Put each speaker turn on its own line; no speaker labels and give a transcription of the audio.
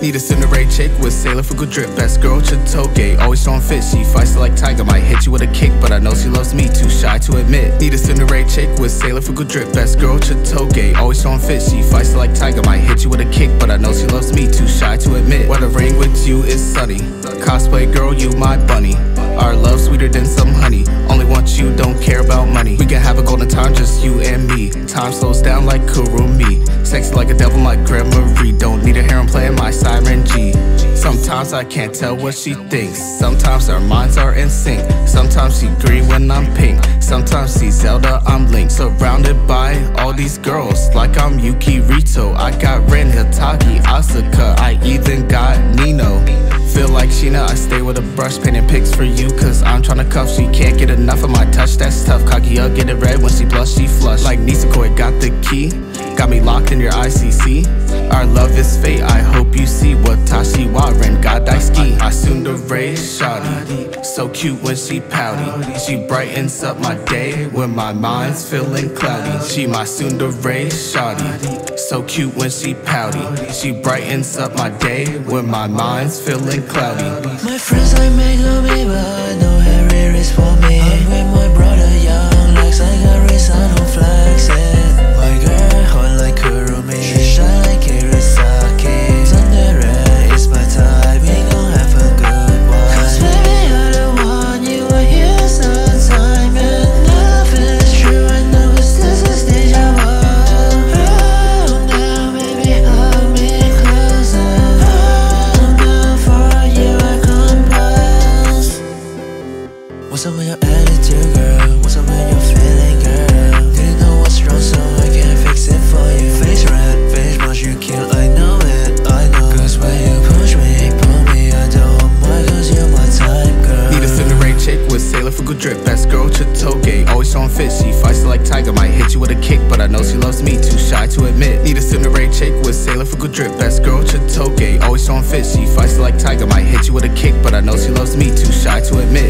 Need a tsundere chick with sailor fuku drip. Best girl, Chitoge. Always throwing fit. She fights like Taiga. Might hit you with a kick, but I know she loves me. Too shy to admit. Need a tsundere chick with sailor fuku drip. Best girl, Chitoge. Always throwing fit. She fights like Taiga. Might hit you with a kick, but I know she loves me. Too shy to admit. Weathering With You is sunny. Cosplay girl, you Mai bunny. Our love sweeter than some honey. Only want you, don't care about money. We can have a golden time, just you and me. Time slows down like Kurumi. Sexy like a devil, my Gremory. Don't need a harem plan my Sairenji. Sometimes I can't tell what she thinks. Sometimes our minds are in sync. Sometimes she green when I'm pink. Sometimes she's Zelda, I'm Link. Surrounded by all these girls, like I'm Yuki Rito. I got Rin, Hitagi, Asuka. I even got Nino. Like Shiina, I stay with a brush, painting pics for you. Cause I'm tryna cuff, she can't get enough of my touch, that's tough. Kaguya get it red when she blush, she flush. Like Nisekoi got the key, got me locked in your ICC. Our love is fate, I hope you see watashi wa Rin ga Daisuki. I Tsundere Shawty, so cute when she pouty. She brightens up my day when my mind's feeling cloudy. She my Tsundere Shawty, so cute when she pouty. She brightens up my day when my mind's feeling cloudy.
My friends like make love me, but I know Harry is What's up with your attitude, girl? What's up with your feeling, girl? Didn't know what's wrong, so I can't fix it for you. Face red, face much, you kill, I know it, I know. Cause when you push me, pull me, I don't mind Cause you're my type, girl.
Need a cigarette chick with sailor fuku drip. Best girl Chitoge, always on fit. She fights like Taiga, might hit you with a kick But I know she loves me, too shy to admit. Need a cigarette chick with sailor fuku drip. Best girl to toge, always on fit. She fights like Taiga, might hit you with a kick But I know she loves me, too shy to admit.